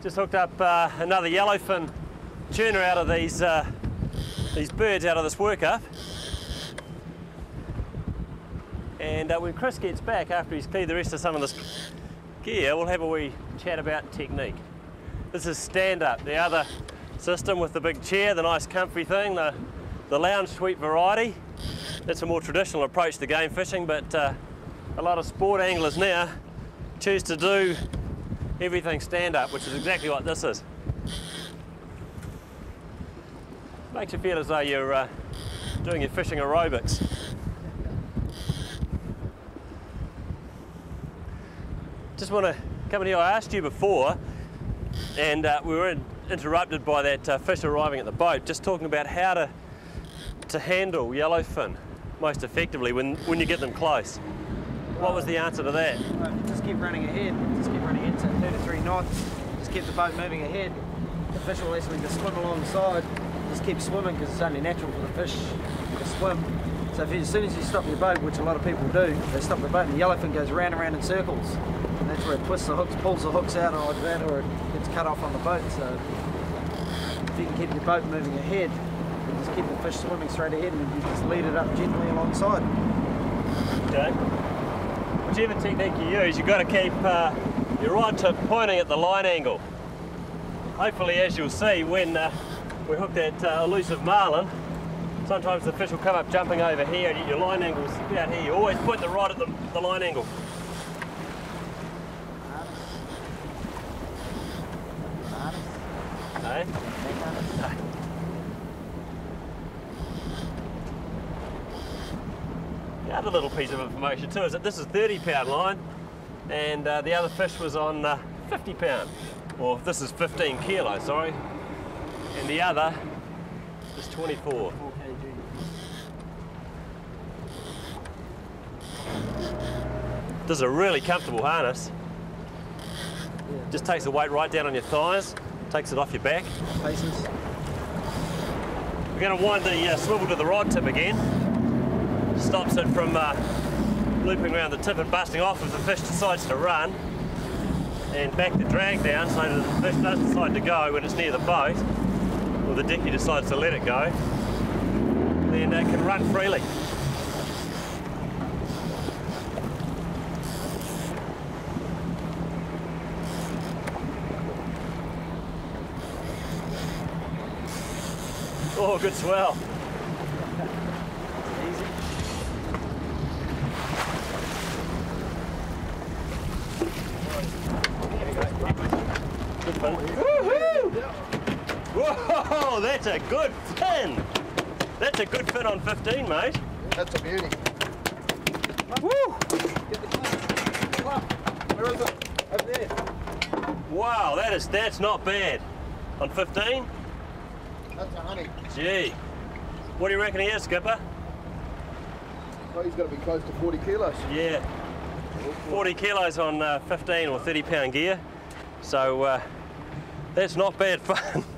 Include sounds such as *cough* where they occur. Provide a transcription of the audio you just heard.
Just hooked up uh, another yellowfin tuna out of these uh, these birds out of this workup. And uh, when Chris gets back after he's cleared the rest of some of this gear, we'll have a wee chat about technique. This is stand up, the other system with the big chair, the nice comfy thing, the, the lounge suite variety. That's a more traditional approach to game fishing, but uh, a lot of sport anglers now choose to do everything stand up, which is exactly what this is. Makes you feel as though you're uh, doing your fishing aerobics. Just want to come in here, I asked you before, and uh, we were in, interrupted by that uh, fish arriving at the boat, just talking about how to, to handle yellowfin most effectively when, when you get them close. What was the answer to that? Just keep running ahead, just keep running ahead, knots, just keep the boat moving ahead. The fish will actually just swim alongside, just keep swimming because it's only natural for the fish to swim. So you, as soon as you stop your boat, which a lot of people do, they stop the boat and the yellowfin goes round and round in circles. And that's where it twists the hooks, pulls the hooks out like that, or it gets cut off on the boat. So if you can keep your boat moving ahead, you just keep the fish swimming straight ahead and you just lead it up gently alongside. Okay. Whichever technique you use, you've got to keep uh, your rod tip pointing at the line angle. Hopefully, as you'll see, when uh, we hook that uh, elusive marlin, sometimes the fish will come up jumping over here and your line angle's out here. You always point the rod at the, the line angle. No? No. The other little piece of information too is that this is 30 pound line and uh, the other fish was on uh, 50 pound. Or this is 15 kilo, sorry. And the other is 24. This is a really comfortable harness. Just takes the weight right down on your thighs, takes it off your back. Paces. We're going to wind the uh, swivel to the rod tip again. Stops it from uh, looping around the tip and busting off if the fish decides to run. And back the drag down so that the fish does decide to go when it's near the boat, or the dicky decides to let it go, then it can run freely. Oh, good swell. Easy. Good fun. Woohoo! Whoa, that's a good fin. That's a good fin on 15, mate. That's a beauty. Woo! Get the club. Where is it? Up there. Wow, that is that's not bad. On 15? That's a honey. Gee. What do you reckon he is, Skipper? Oh, he's got to be close to 40 kilos. Yeah. 40 kilos on uh, 15 or 30 pound gear. So uh, that's not bad fun. *laughs*